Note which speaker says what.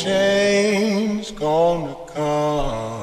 Speaker 1: shame's gonna come.